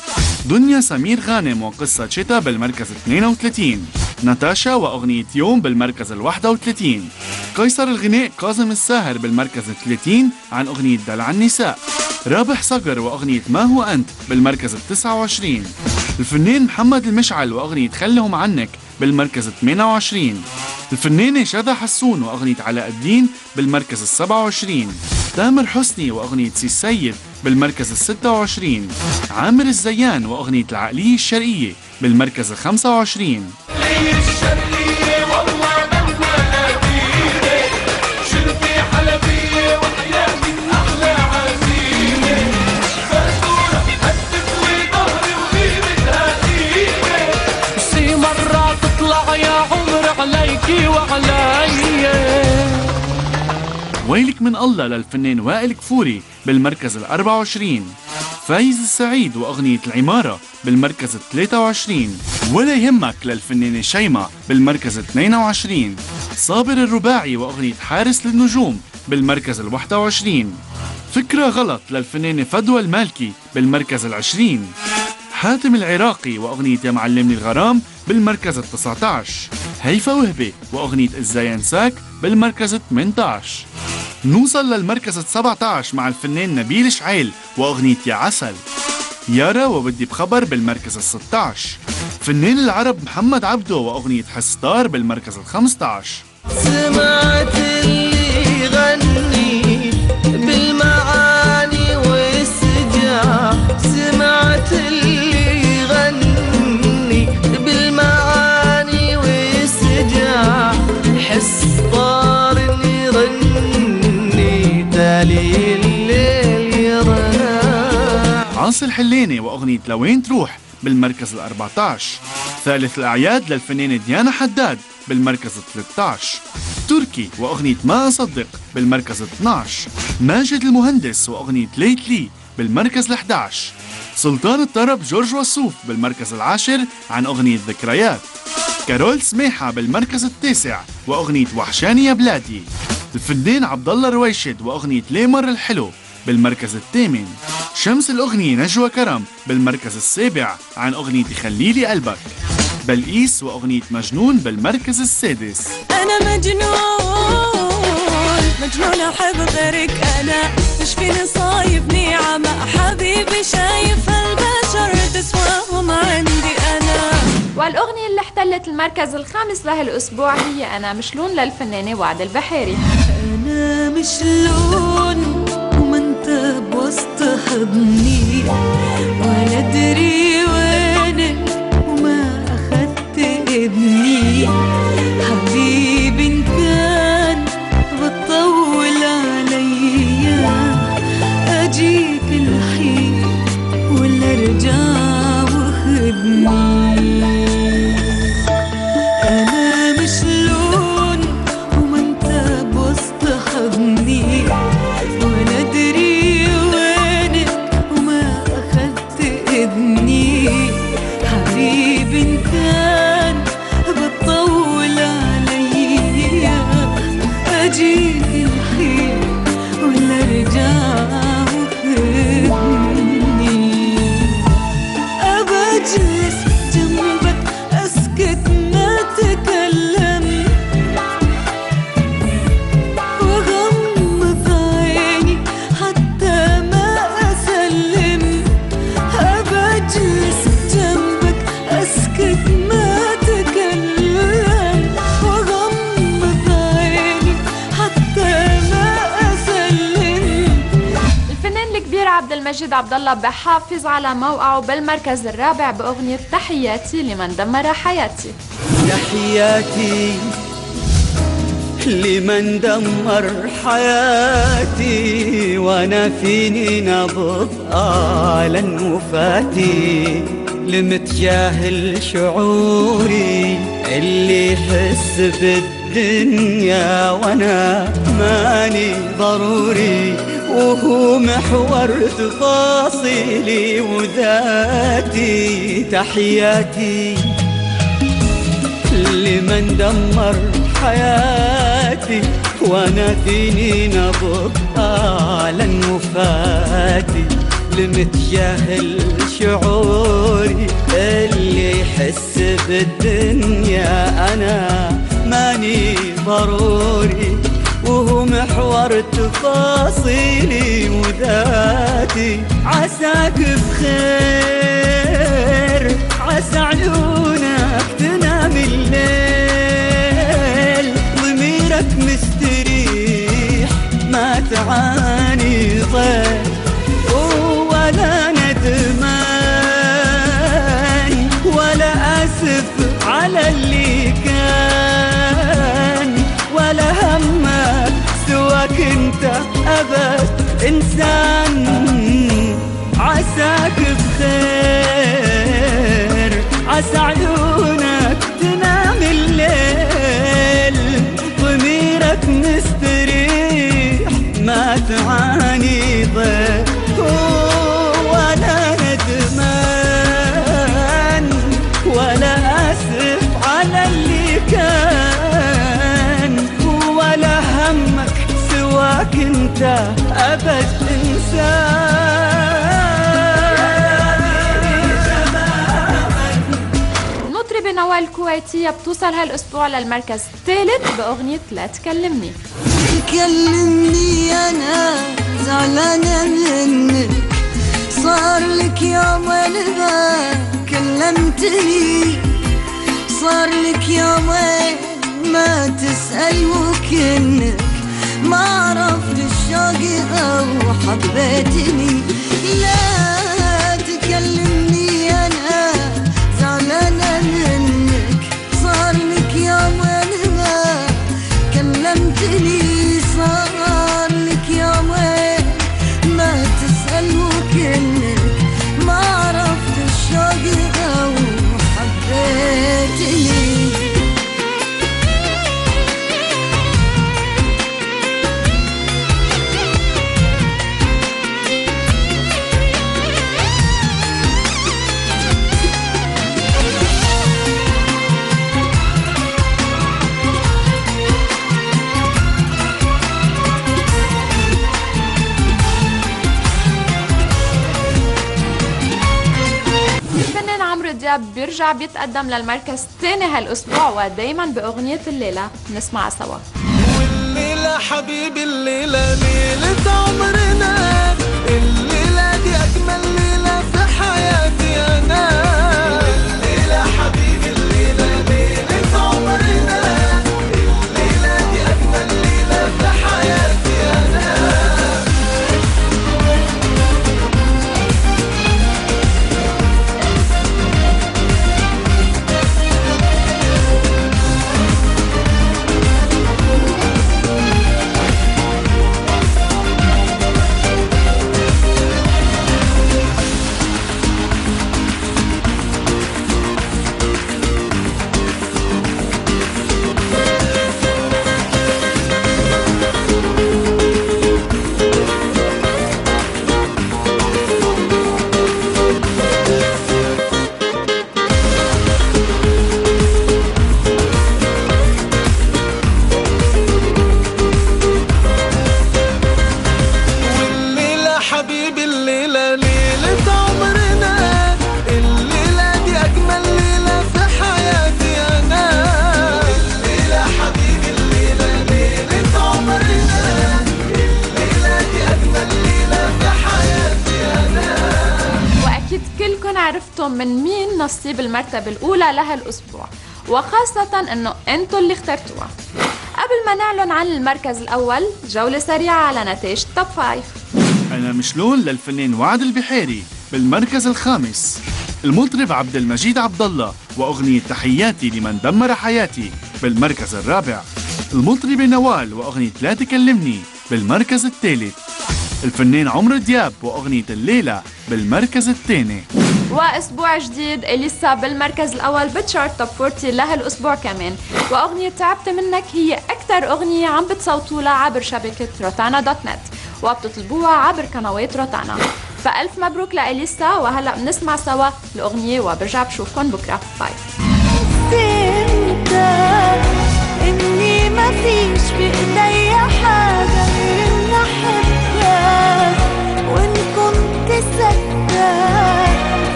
دنيا سمير غانم وقصة شتا بالمركز ال 32 ناتاشا وأغنية يوم بالمركز ال 31 قيصر الغناء كاظم الساهر بالمركز ال 30 عن أغنية دلع النساء. رابح صقر وأغنية ما هو أنت بالمركز ال 29 الفنان محمد المشعل وأغنية خلهم عنك بالمركز ال 28 الفنانة شذى حسون وأغنية علاء الدين بالمركز ال 27 تامر حسني وأغنية سي السيد بالمركز ال 26 عامر الزيان وأغنية العقلية الشرقية بالمركز ال 25 عليكي وعلي. ويلك من الله للفنان وائل كفوري بالمركز ال 24 فايز السعيد وأغنية العمارة بالمركز ال 23 ولا يهمك للفنانة شيماء بالمركز ال 22 صابر الرباعي وأغنية حارس للنجوم بالمركز ال 21 فكرة غلط للفنانة فدوى المالكي بالمركز ال 20 حاتم العراقي وأغنية يا معلمني الغرام بالمركز ال 19 هيفا وهبي وأغنية إزاي أنساك بالمركز ال 18 نوصل للمركز ال 17 مع الفنان نبيل شعيل وأغنية يا عسل. يارا وبدي بخبر بالمركز ال 16 فنان العرب محمد عبده وأغنية حستار بالمركز ال 15 سمعت عاصي الحليني وأغنية لوين تروح بالمركز ال 14 ثالث الأعياد للفنانة ديانا حداد بالمركز ال 13 تركي وأغنية ما أصدق بالمركز ال 12 ماجد المهندس وأغنية ليت لي بالمركز ال 11 سلطان الطرب جورج وسوف بالمركز العاشر عن أغنية ذكريات. كارول سميحة بالمركز التاسع وأغنية وحشاني يا بلادي. الفنان عبد الله رويشد وأغنية ليه مر الحلو بالمركز الثامن. شمس الأغنية نجوى كرم بالمركز السابع عن أغنية خليلي قلبك. بلقيس وأغنية مجنون بالمركز السادس. أنا مجنون مجنون أحب غيرك أنا. مش فيني صايبني عمى حبيبي؟ شايف البشر تسواهم عندي أنا. والأغنية اللي احتلت المركز الخامس لهالأسبوع هي أنا مشلون للفنانة وعد البحيري. أنا مش لون وما انت حضني ولا أدري وينك وما اخدت ابني. حبيبي ان المجيد عبد الله بحافظ على موقعه بالمركز الرابع بأغنية تحياتي لمن دمر حياتي. تحياتي لمن دمر حياتي وأنا فيني نبض آلا وفاتي. لمتجاهل شعوري اللي يحس بالدنيا وأنا ماني ضروري. وهو محور تفاصيلي وذاتي تحياتي لمن دمر حياتي وأنا فيني نبض آلا وفاتي لمتجاهل شعوري اللي يحس بالدنيا أنا ماني ضروري. وهو محور تفاصيلي وذاتي. عساك بخير عسى عيونك تنام الليل. ضميرك مستريح ما تعاني ضيف ولا ندمان ولا أسف على اللي سواك انت أبد إنسان. عساك بخير عسى عيونك تنام الليل. ضميرك مستريح ما تعاني. الكويتية بتوصل هالأسبوع للمركز الثالث بأغنية لا تكلمني. تكلمني أنا زعلانة منك صار لك يومين ما كلمتني. صار لك يومين ما تسأل وكنك ما عرفت الشوق أو حبيتني. لا تكلمني. كلمتني دياب بيرجع بيتقدم للمركز الثاني هالأسبوع ودايما بأغنية الليلة نسمعها سوا. الليلة حبيبي الليلة ليلة عمرنا. الليلة دي أجمل ليلة في حياتي أنا. عرفتم من مين نصيب المرتبة الأولى لهالأسبوع وخاصة إنه أنتوا اللي اخترتوها. قبل ما نعلن عن المركز الأول جولة سريعة على نتائج توب فايف أنا مشلول للفنان وعد البحيري بالمركز الخامس. المطرب عبد المجيد عبد الله وأغنية تحياتي لمن دمر حياتي بالمركز الرابع. المطربة نوال وأغنية لا تكلمني بالمركز الثالث. الفنان عمرو دياب وأغنية الليلة بالمركز الثاني. وأسبوع جديد اليسا بالمركز الأول ب chart توب 40 لهالأسبوع كمان. وأغنية تعبت منك هي أكثر أغنية عم بتصوتوا لها عبر شبكة روتانا dot net وبتطلبوها عبر قنوات روتانا. فألف مبروك لإليسا وهلأ بنسمع سوا الأغنية وبرجع بشوفكم بكرة. bye إني ما فيش بإيدي حاجة غير ان أحبك وإن كنت صدق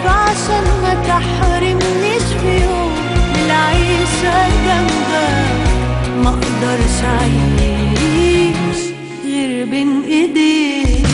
فعشان ما تحرمنيش في يوم من العيشه جنبك ما أقدرش اعيش غير بين إيديك.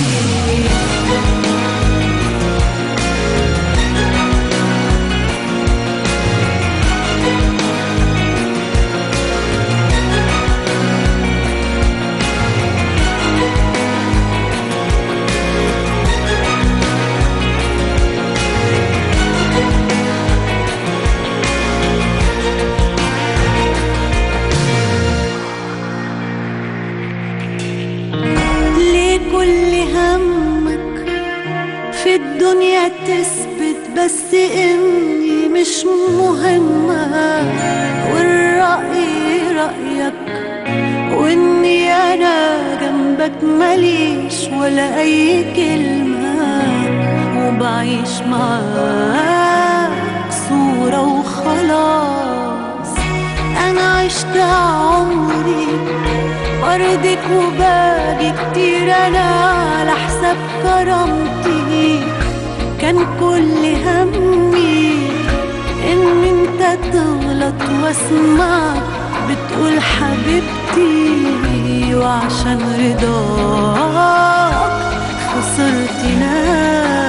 الدنيا تثبت بس إني مش مهمة. والرأي رأيك وإني أنا جنبك ماليش ولا أي كلمة. وبعيش معاك صورة وخلاص. أنا عشت عمري برضك وباجي كتير. أنا على حساب كرامتي. كان كل همي إن أنت تغلط واسمعك بتقول حبيبتي وعشان رضاك خسرت ناس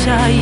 يوم العيشة